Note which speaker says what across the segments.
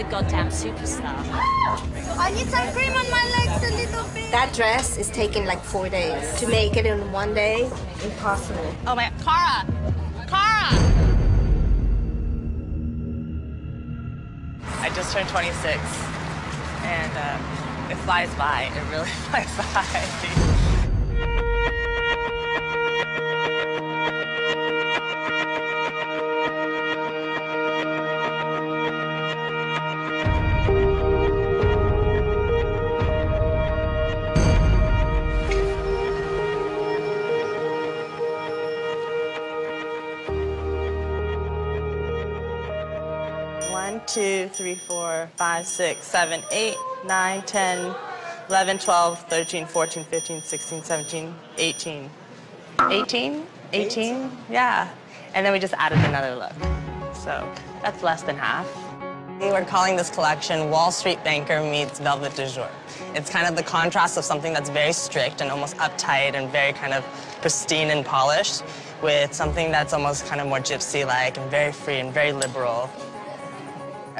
Speaker 1: a goddamn superstar.
Speaker 2: I need some cream on my legs a little bit.
Speaker 3: That dress is taking like four days. To make it in one day, impossible.
Speaker 1: Oh my, Cara! Cara!
Speaker 4: I just turned 26, and uh, it flies by. It really flies by. 3, 4, 5, 6, 7, 8, 9, 10, 11, 12, 13, 14, 15, 16, 17, 18. 18? 18? Yeah. And then we just added another look. So that's less than half. We're calling this collection Wall Street Banker meets Velvet du Jour. It's kind of the contrast of something that's very strict and almost uptight and very kind of pristine and polished with something that's almost kind of more gypsy-like and very free and very liberal.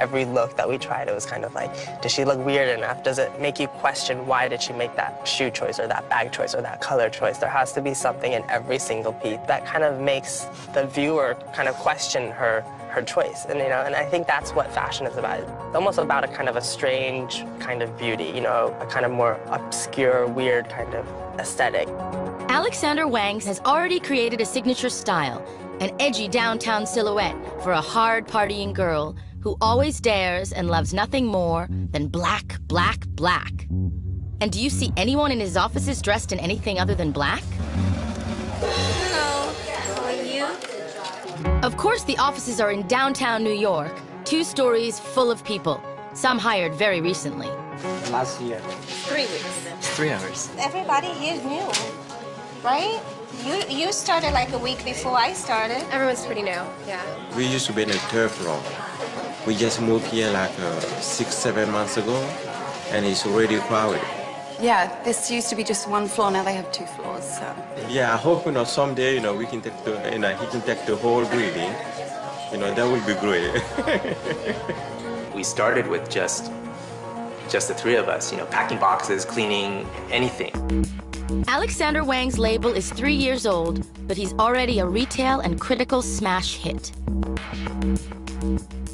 Speaker 4: Every look that we tried, it was kind of like, does she look weird enough? Does it make you question why did she make that shoe choice or that bag choice or that color choice? There has to be something in every single piece that kind of makes the viewer kind of question her her choice. And you know, and I think that's what fashion is about. It's almost about a kind of a strange kind of beauty, you know, a kind of more obscure, weird kind of aesthetic.
Speaker 5: Alexander Wangs has already created a signature style, an edgy downtown silhouette for a hard partying girl who always dares and loves nothing more than black, black, black. And do you see anyone in his offices dressed in anything other than black?
Speaker 2: Hello. How are you?
Speaker 5: Of course, the offices are in downtown New York, two stories full of people, some hired very recently.
Speaker 6: Last year.
Speaker 2: Three weeks.
Speaker 6: Three hours.
Speaker 2: Everybody here is new, right? You you started like a week before I started.
Speaker 3: Everyone's pretty new, yeah.
Speaker 7: We used to be in the turf floor. We just moved here like uh, six, seven months ago, and it's already crowded.
Speaker 8: Yeah, this used to be just one floor. Now they have two floors. So
Speaker 7: Yeah, I hope you know someday you know we can take the you know he can take the whole building. You know that would be great.
Speaker 6: We started with just just the three of us, you know, packing boxes, cleaning, anything.
Speaker 5: Alexander Wang's label is three years old, but he's already a retail and critical smash hit.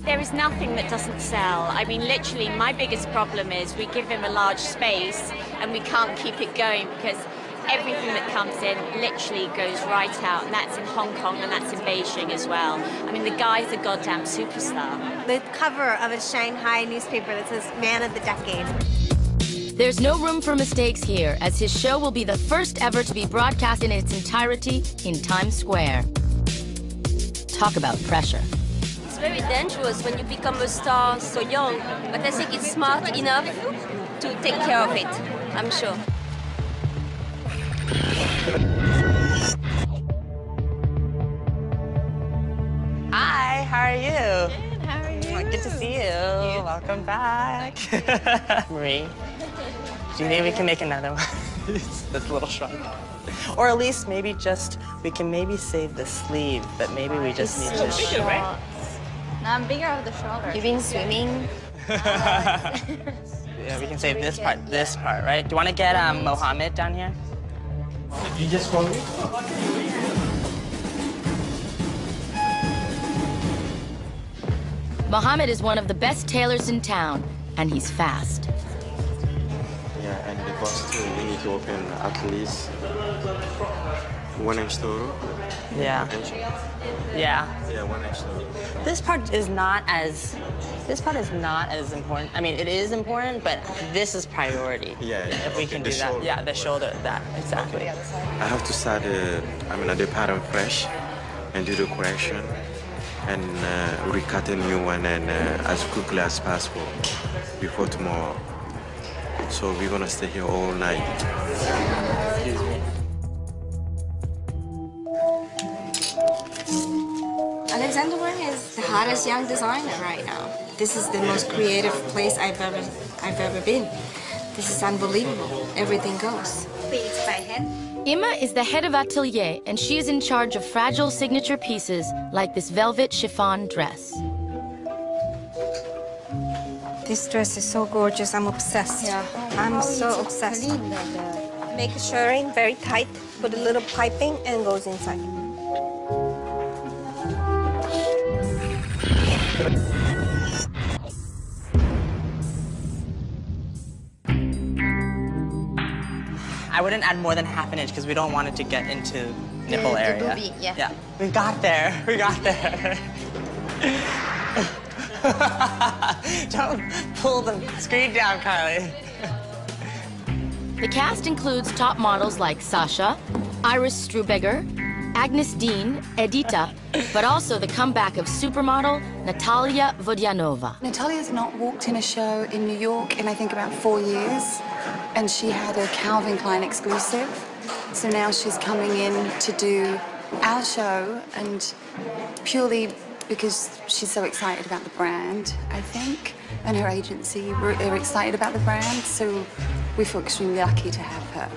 Speaker 1: There is nothing that doesn't sell. I mean, literally, my biggest problem is we give him a large space and we can't keep it going because everything that comes in literally goes right out. And that's in Hong Kong and that's in Beijing as well. I mean, the guy's a goddamn superstar.
Speaker 2: The cover of a Shanghai newspaper that says "Man of the Decade."
Speaker 5: There's no room for mistakes here, as his show will be the first ever to be broadcast in its entirety in Times Square. Talk about pressure.
Speaker 9: It's very dangerous when you become a star so young, but I think it's smart enough to take care of it, I'm sure.
Speaker 4: Hi, how are you?
Speaker 1: Good, how are you?
Speaker 4: Good to see you. Welcome back. Marie, do you think we can make another one? That's a little shrunk. Or at least maybe just, we can maybe save the sleeve, but maybe we just need to...
Speaker 1: bigger, right?
Speaker 2: No, I'm bigger of the shoulder.
Speaker 3: You've been swimming?
Speaker 4: Yeah, we can save this part, this part, right? Do you want to get um, Mohammed down here?
Speaker 7: you just call me.
Speaker 5: Mohammed is one of the best tailors in town, and he's fast.
Speaker 7: Yeah, and the boss too. We need to open at least one inch total.
Speaker 4: Yeah.
Speaker 7: Inch.
Speaker 4: Yeah.
Speaker 7: Yeah, one inch total.
Speaker 4: This part is not as, this part is not as important. I mean, it is important, but this is priority.
Speaker 7: Yeah, yeah,
Speaker 4: If we can
Speaker 7: the
Speaker 4: do that. Yeah, the shoulder, that, exactly.
Speaker 7: I have to start the, I mean, I the pattern fresh and do the correction and uh, recut a new one and uh, as quickly as possible before tomorrow. So we're gonna stay here all night.
Speaker 3: Alexander is the hottest young designer right now. This is the most creative place I've ever I've ever been. This is unbelievable. Everything goes.
Speaker 2: Please by hand.
Speaker 5: Emma is the head of atelier, and she is in charge of fragile signature pieces like this velvet chiffon dress.
Speaker 2: This dress is so gorgeous. I'm obsessed. Yeah. I'm oh, so obsessed. Uh, make a shirring very tight, put a little piping, and goes inside.
Speaker 4: I wouldn't add more than half an inch because we don't want it to get into nipple
Speaker 5: the
Speaker 4: area.
Speaker 5: boobie, yeah.
Speaker 4: Yeah. We got there. We got there. don't pull the screen down, Kylie.
Speaker 5: The cast includes top models like Sasha, Iris Strubegger, Agyness Deyn, Edita, but also the comeback of supermodel Natalia Vodyanova.
Speaker 8: Natalia's not walked in a show in New York in I think about four years, and she had a Calvin Klein exclusive. So now she's coming in to do our show, and purely because she's so excited about the brand, I think, and her agency are excited about the brand. So we feel extremely lucky to have her.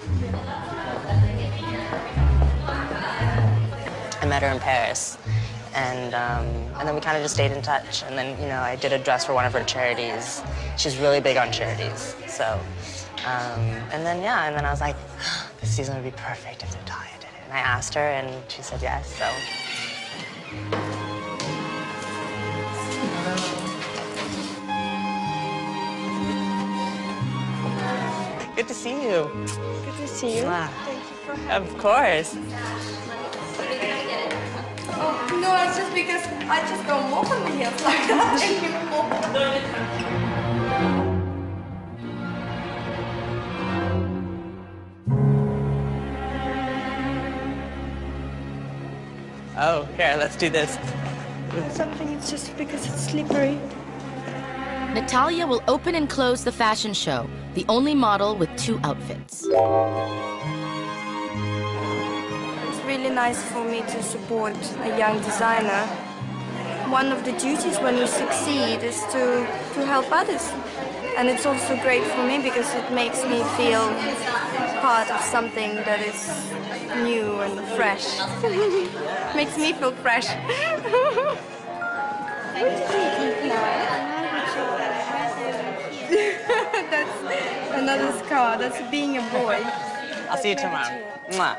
Speaker 4: I met her in Paris. And, um, and then we kind of just stayed in touch. And then, you know, I did a dress for one of her charities. She's really big on charities. So, um, and then, yeah, and then I was like, this season would be perfect if Natalia did it. And I asked her, and she said yes, so. Good to see you.
Speaker 2: Good to see you.
Speaker 4: Mwah.
Speaker 2: Thank you for having
Speaker 4: Of course.
Speaker 2: Oh, no, it's just because I just don't walk on the heels like that anymore.
Speaker 4: Oh, here, let's do this.
Speaker 2: Something it's just because it's slippery.
Speaker 5: Natalia will open and close the fashion show, the only model with two outfits.
Speaker 2: It's really nice for me to support a young designer. One of the duties when you succeed is to, to help others. And it's also great for me because it makes me feel part of something that is new and fresh. makes me feel fresh. That's another scar. That's being a boy.
Speaker 4: I'll see you tomorrow. Mwah.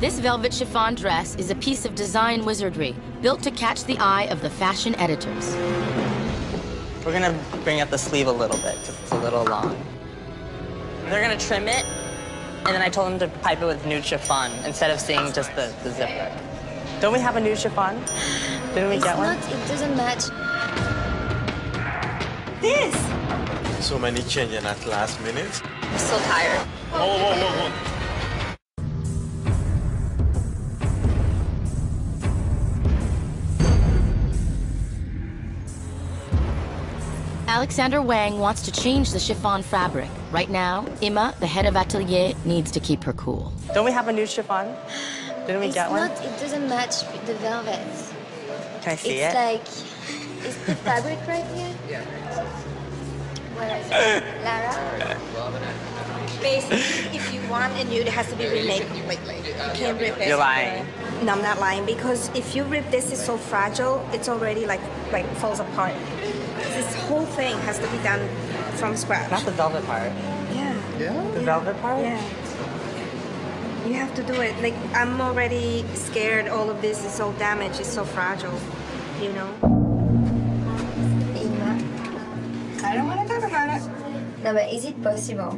Speaker 5: This velvet chiffon dress is a piece of design wizardry built to catch the eye of the fashion editors.
Speaker 4: We're gonna bring up the sleeve a little bit because it's a little long. They're gonna trim it, and then I told them to pipe it with nude chiffon instead of seeing just the, the zipper. Don't we have a nude chiffon? Didn't we
Speaker 2: It's
Speaker 4: get one?
Speaker 2: not, it doesn't match.
Speaker 7: This! So many changes at last minute.
Speaker 2: I'm so tired.
Speaker 7: Whoa, whoa, whoa, whoa.
Speaker 5: Alexander Wang wants to change the chiffon fabric. Right now, Emma, the head of atelier, needs to keep her cool.
Speaker 4: Don't we have a new chiffon? Didn't we
Speaker 2: it's
Speaker 4: get one?
Speaker 2: not, it doesn't match the velvet.
Speaker 4: Can I see
Speaker 2: it's
Speaker 4: it?
Speaker 2: It's like, is the fabric right here? Yeah. Where is it? Lara? Basically, if you want a nude, it has to be remade completely. You can't rip it.
Speaker 4: You're lying.
Speaker 2: No, I'm not lying because if you rip this, it's so fragile. It's already like like falls apart. This whole thing has to be done from scratch.
Speaker 4: Not the velvet part.
Speaker 2: Yeah.
Speaker 4: Yeah? The velvet part?
Speaker 2: Yeah. You have to do it. Like I'm already scared. All of this is so damaged. It's so fragile. You know. I don't want to talk about it.
Speaker 10: No, but is it possible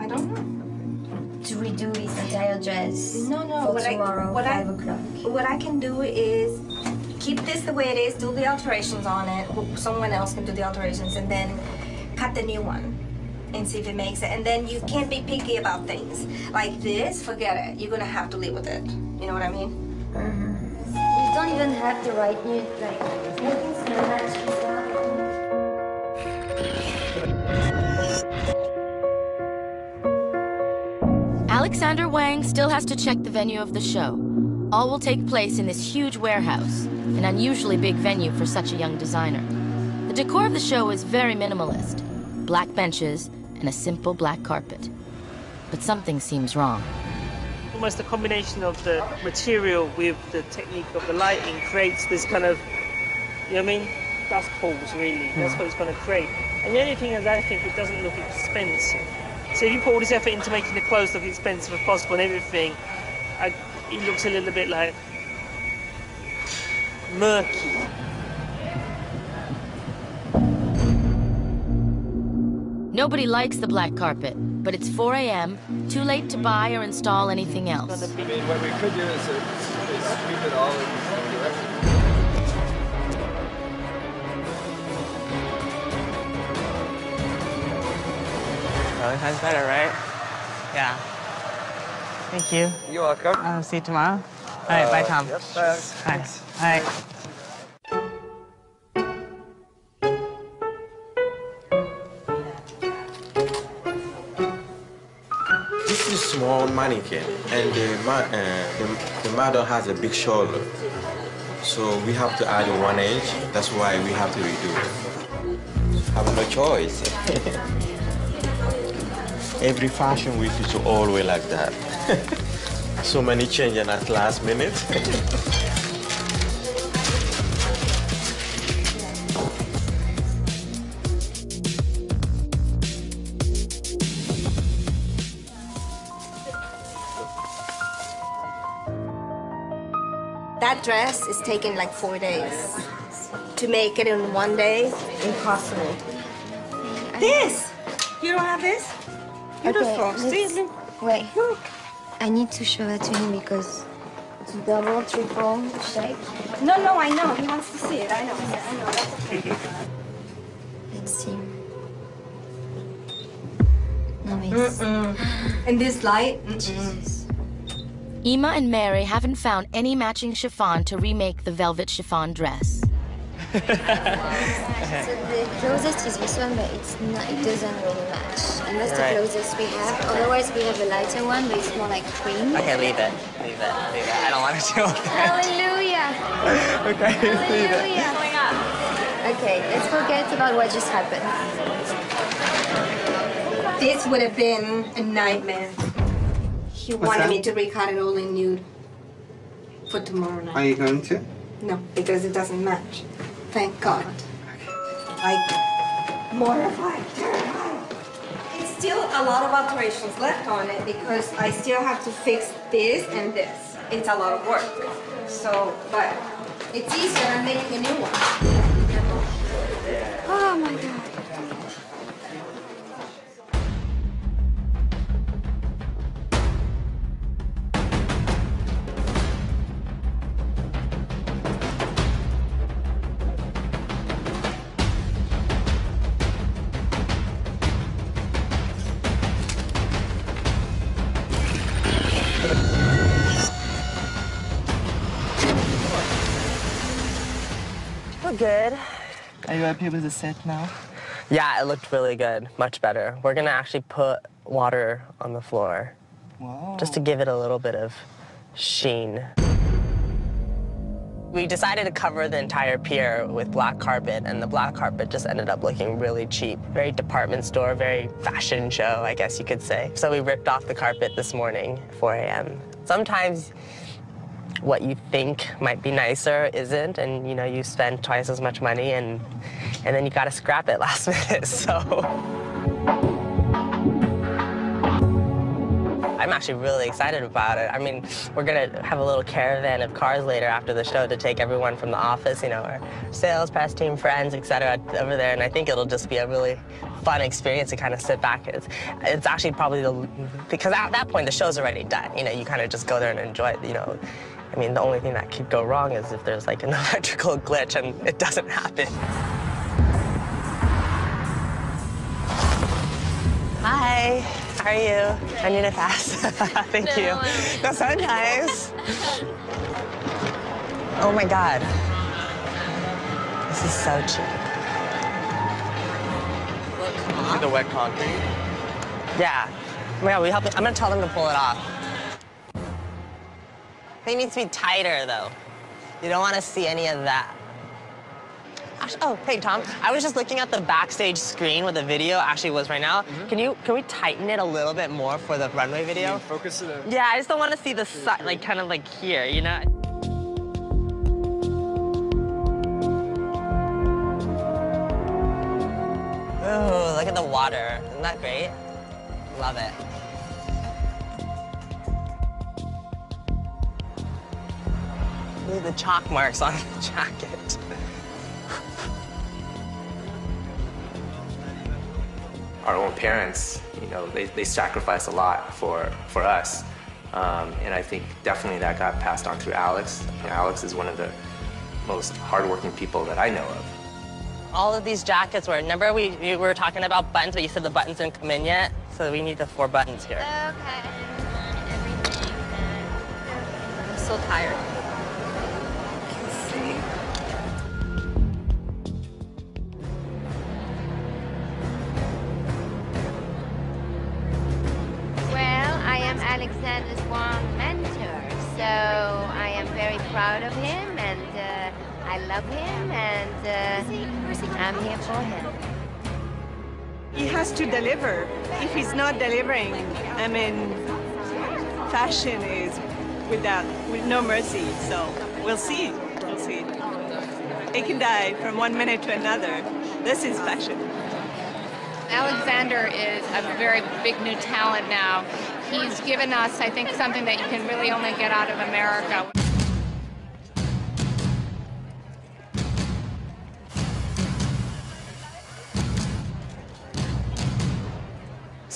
Speaker 2: I don't know.
Speaker 10: to redo this entire dress
Speaker 2: No, no.
Speaker 10: for
Speaker 2: what
Speaker 10: tomorrow,
Speaker 2: I, what
Speaker 10: five
Speaker 2: I,
Speaker 10: o'clock?
Speaker 2: What I can do is keep this the way it is, do the alterations on it. Someone else can do the alterations, and then cut the new one and see if it makes it. And then you can't be picky about things like this. Forget it. You're gonna have to live with it. You know what I mean? Mm -hmm.
Speaker 10: You don't even have the right nude, like nothing's gonna match this one.
Speaker 5: Alexander Wang still has to check the venue of the show. All will take place in this huge warehouse, an unusually big venue for such a young designer. The decor of the show is very minimalist black benches and a simple black carpet. But something seems wrong.
Speaker 11: almost a combination of the material with the technique of the lighting creates this kind of, you know what I mean? Dust balls, really. That's hmm. what it's going to create. And the only thing is, I think it doesn't look expensive. So if you put all this effort into making the clothes look expensive as possible and everything, I, it looks a little bit like murky.
Speaker 5: Nobody likes the black carpet, but it's 4 a.m., too late to buy or install anything else.
Speaker 12: I mean, what we could do is, uh, is sweep it all in one direction.
Speaker 4: Oh, Probably sounds better, right? Yeah. Thank you.
Speaker 12: You're welcome.
Speaker 4: I'll see you tomorrow. All right, bye, uh, Tom.
Speaker 12: Yep, bye.
Speaker 4: Bye. All right.
Speaker 7: This is small mannequin, and the, ma- uh, the, the model has a big shoulder. So we have to add one inch. That's why we have to redo it. Have no choice. Every fashion week is always like that. so many changes at last minute.
Speaker 2: dress is taking like four days. To make it in one day, impossible. This! You don't have this? Beautiful.
Speaker 10: Okay,
Speaker 2: See, look.
Speaker 10: Wait. I need to show that to him because it's double, triple shake.
Speaker 2: No, no, I know. He wants to see it. I know. I know. That's okay.
Speaker 10: Let's see. No, it's...
Speaker 2: In this light,
Speaker 5: Emma and Mary haven't found any matching chiffon to remake the velvet chiffon dress.
Speaker 10: So the closest is this one, but it's not, it doesn't really match. And that's
Speaker 4: Right.
Speaker 10: the closest we have. Otherwise, we have a lighter one, but it's more like cream.
Speaker 4: Okay, leave it. Leave it. Leave it. I don't want to deal with it.
Speaker 10: Hallelujah!
Speaker 4: okay, leave it.
Speaker 10: Hallelujah! Okay, let's forget about what just happened.
Speaker 2: this would have been a nightmare. He wanted
Speaker 13: that?
Speaker 2: me to recut it all in nude for tomorrow night.
Speaker 13: Are you going to?
Speaker 2: No, because it doesn't match. Thank God. Like, mortified, terrified. It's still a lot of alterations left on it because I still have to fix this and this. It's a lot of work. So, but it's easier than making a new one.
Speaker 10: Oh my god.
Speaker 14: You happy with the set now?
Speaker 4: Yeah, it looked really good. Much better. We're gonna actually put water on the floor.
Speaker 14: Wow.
Speaker 4: Just to give it a little bit of sheen. We decided to cover the entire pier with black carpet, and the black carpet just ended up looking really cheap. Very department store, very fashion show, I guess you could say. So we ripped off the carpet this morning, 4 a.m. Sometimes what you think might be nicer isn't, and you know, you spend twice as much money, and, and then you gotta scrap it last minute, so. I'm actually really excited about it. I mean, we're gonna have a little caravan of cars later after the show to take everyone from the office, you know, our sales, press team, friends, etc., over there, and I think it'll just be a really fun experience to kind of sit back. It's, it's actually probably the because at that point the show's already done. You know, you kind of just go there and enjoy it. You know, I mean, the only thing that could go wrong is if there's like an electrical glitch and it doesn't happen. Hi, how are you? I need a pass. Thank you. That's so nice. Oh my God. This is so cheap.
Speaker 14: See the wet concrete?
Speaker 4: Yeah. Oh my God, we help it. I'm gonna tell them to pull it off. It need to be tighter though. You don't want to see any of that. Actually, oh, hey Tom. I was just looking at the backstage screen where the video actually was right now. Mm-hmm. Can you can we tighten it a little bit more for the runway video?
Speaker 12: Focus it in.
Speaker 4: Yeah, I just don't want to see the side, like kind of like here, you know. Ooh, look at the water. Isn't that great? Love it. Look at the chalk marks on the jacket.
Speaker 6: Our own parents, you know, they, they sacrifice a lot for, for us. Um, and I think definitely that got passed on through Alex. You know, Alex is one of the most hardworking people that I know of.
Speaker 4: All of these jackets were, remember we, we were talking about buttons, but you said the buttons didn't come in yet? So we need the four buttons here.
Speaker 1: Okay. I'm so tired.
Speaker 13: Of him and uh, I love him and uh, I'm here for him.
Speaker 15: He has to deliver. If he's not delivering, I mean, fashion is without, with no mercy. So we'll see. We'll see. It can die from one minute to another. This is fashion.
Speaker 16: Alexander is a very big new talent now. He's given us, I think, something that you can really only get out of America.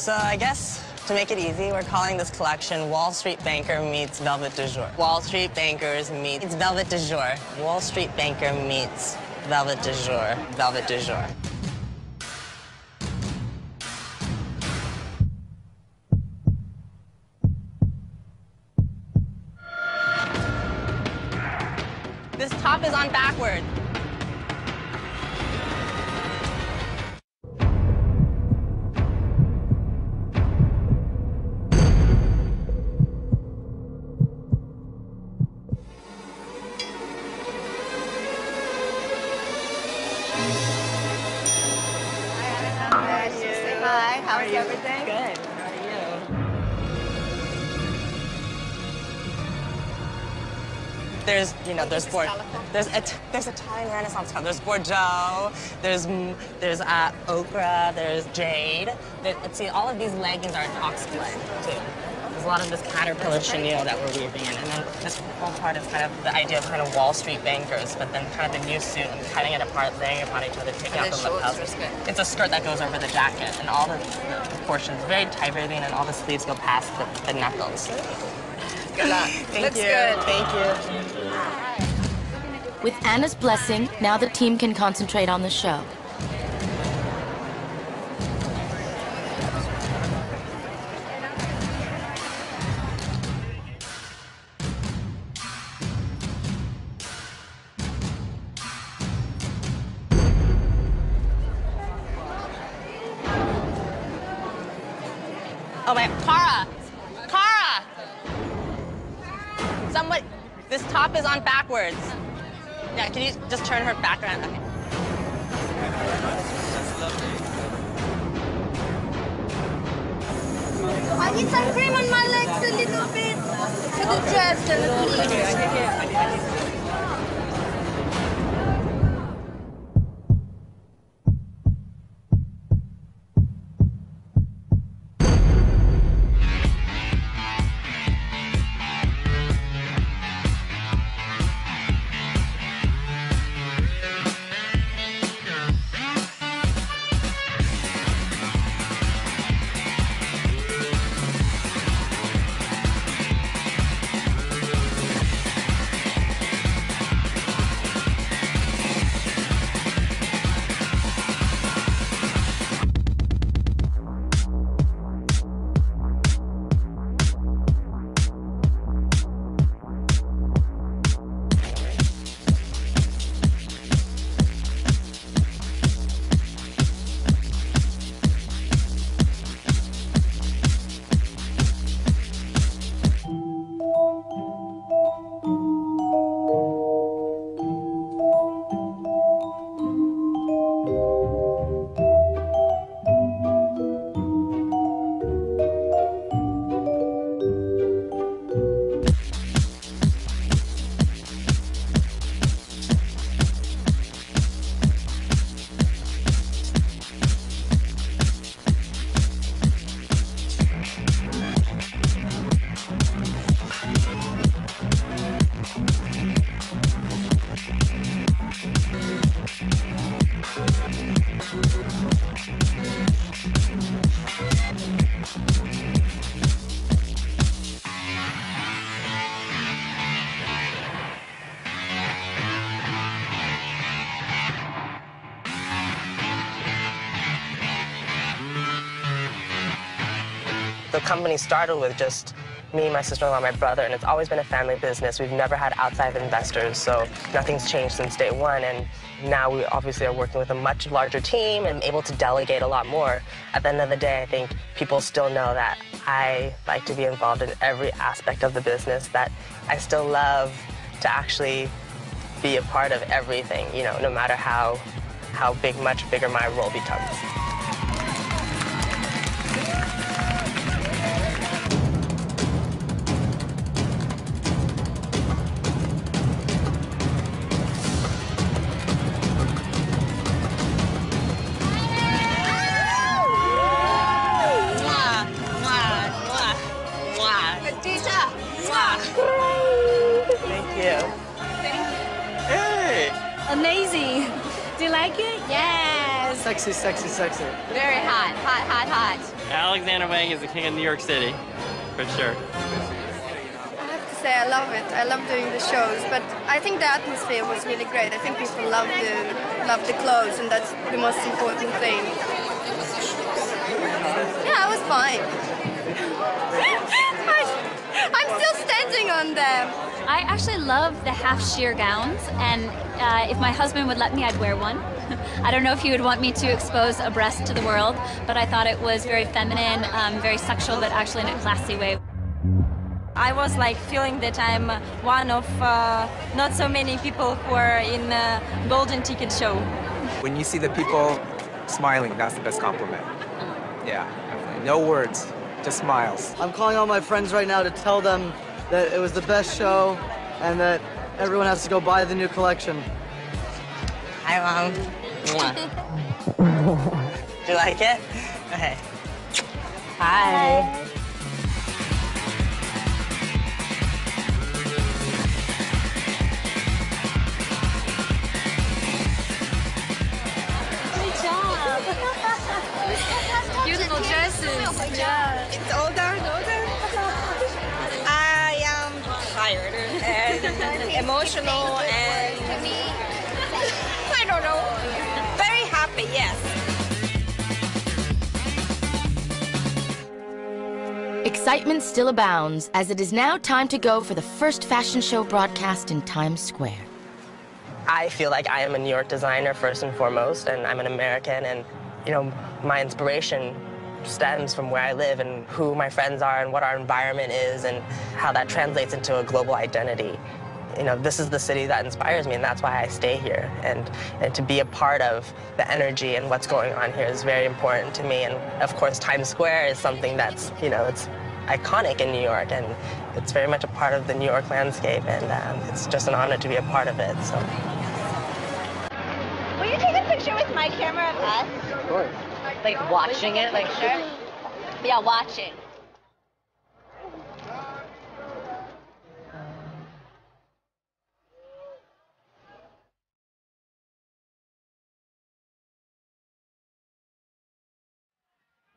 Speaker 4: So I guess to make it easy, we're calling this collection Wall Street Banker meets Velvet du Jour. Wall Street Bankers meets it's Velvet du Jour. Wall Street Banker meets Velvet du Jour. Velvet du Jour. This top is on backward.
Speaker 2: Hi, how's everything?
Speaker 4: Good. How are you? There's, you know, there's Bor- there's a there's Italian Renaissance color. There's Bordeaux. There's there's uh, ochre. There's jade. There, see, all of these leggings are in oxblood too. There's a lot of this caterpillar chenille that we're weaving in, and then this whole part is kind of the idea of kind of Wall Street bankers, but then kind of the new suit and cutting it apart, laying it upon each other, taking out the
Speaker 16: the shorts
Speaker 4: lapels.
Speaker 16: are skirt.
Speaker 4: It's a skirt that goes over the jacket, and all the, the portions very tight fitting, and all the sleeves go past the, the knuckles.
Speaker 16: Good luck.
Speaker 4: Thank
Speaker 16: Looks
Speaker 4: you.
Speaker 16: good.
Speaker 4: Thank you.
Speaker 5: With Anna's blessing, now the team can concentrate on the show.
Speaker 4: Top is on backwards. Yeah, can you just turn her back around? Okay.
Speaker 13: I need some cream on my legs a little bit. To the chest and the.
Speaker 4: The company started with just me, my sister-in-law, my brother, and it's always been a family business. We've never had outside investors, so nothing's changed since day one. And now we obviously are working with a much larger team and able to delegate a lot more. At the end of the day, I think people still know that I like to be involved in every aspect of the business, that I still love to actually be a part of everything, you know, no matter how, how big, much bigger my role becomes.
Speaker 14: Sexy, sexy, sexy.
Speaker 17: Very hot, hot, hot, hot.
Speaker 18: Alexander Wang is the king of New York City, for sure.
Speaker 3: I have to say I love it. I love doing the shows, but I think the atmosphere was really great. I think people love the love the clothes, and that's the most important thing. Yeah, I was fine. I, I'm still standing on them.
Speaker 19: I actually love the half sheer gowns, and uh, if my husband would let me, I'd wear one. I don't know if he would want me to expose a breast to the world, but I thought it was very feminine, um, very sexual, but actually in a classy way.
Speaker 20: I was like feeling that I'm one of uh, not so many people who are in the golden ticket show.
Speaker 21: When you see the people smiling, that's the best compliment. Yeah, definitely. No words, just smiles.
Speaker 14: I'm calling all my friends right now to tell them that it was the best show and that everyone has to go buy the new collection.
Speaker 4: Hi, Mom. Do you like it? Okay. Hi.
Speaker 17: Good Beautiful dresses. Yeah.
Speaker 2: It's older, older. I am tired and emotional and I don't know. Very happy, yes.
Speaker 5: Excitement still abounds as it is now time to go for the first fashion show broadcast in Times Square.
Speaker 4: I feel like I am a New York designer first and foremost, and I'm an American, and you know, my inspiration stems from where I live and who my friends are and what our environment is and how that translates into a global identity. You know, this is the city that inspires me, and that's why I stay here. And, and to be a part of the energy and what's going on here is very important to me. And of course, Times Square is something that's, you know, it's iconic in New York, and it's very much a part of the New York landscape, and um, it's just an honor to be a part of it. So.
Speaker 17: Will you take a picture with my camera of us?
Speaker 4: Of course.
Speaker 17: Like watching it, like sure. Yeah, watching.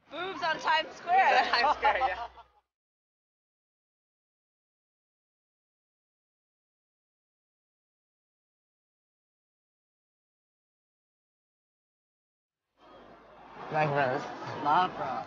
Speaker 15: Boobs on Times Square.
Speaker 4: Times Square, yeah. Like Rose.
Speaker 14: Lara.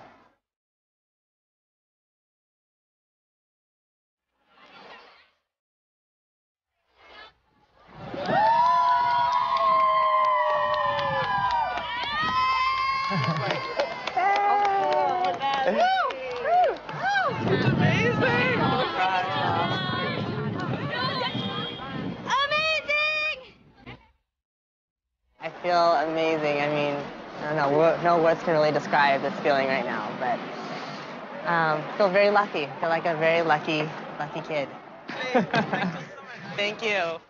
Speaker 4: I feel amazing. I mean, I don't know, wo- can really describe this feeling right now, but um, feel very lucky. feel like a very lucky, lucky kid. Thank you.